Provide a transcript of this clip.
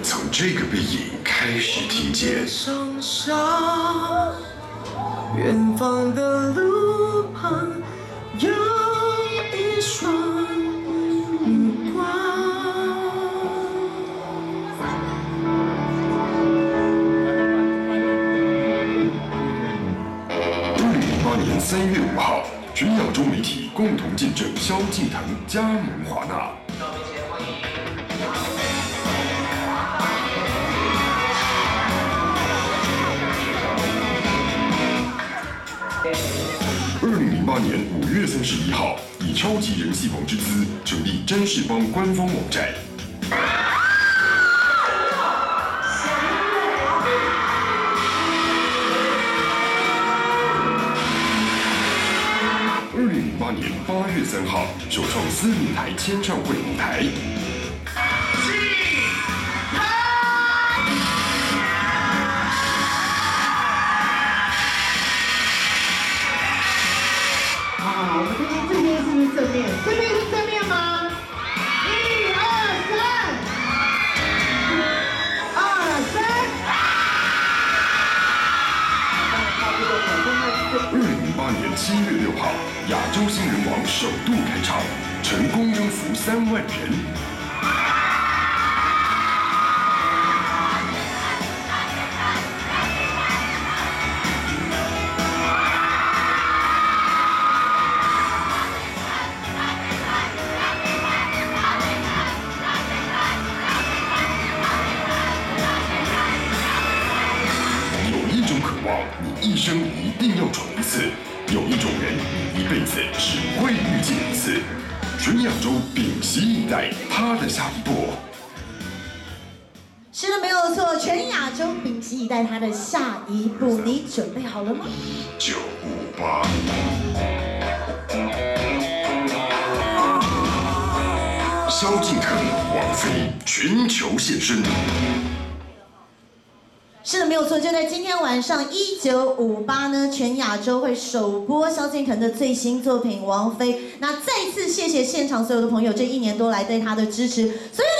们从这个背影开始听见。上沙，远方的路旁有一双目光。二零零八年三月五号，全亚洲媒体共同见证萧敬腾加盟华纳。二零零八年五月三十一号，以超级人气王之姿成立詹士邦官方网站。二零零八年八月三号，首创思明台签唱会舞台。八年七月六号，亚洲新人王首度开场，成功征服三万人。有一种渴望，你一生一定要闯一次；有一种人，你一辈子只会遇见一次。全亚洲屏息以待他的下一步。是的，没有错，全亚洲屏息以待他的下一步，你准备好了吗？九五八，萧敬腾、王菲全球现身。是的，没有错，就在今天晚上一九五八呢，全亚洲会首播萧敬腾的最新作品《王菲》。那再次谢谢现场所有的朋友这一年多来对他的支持，所有。